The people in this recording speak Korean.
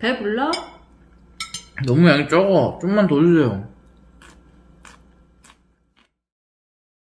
배불러? 너무 양이 적어. 좀만 더 주세요.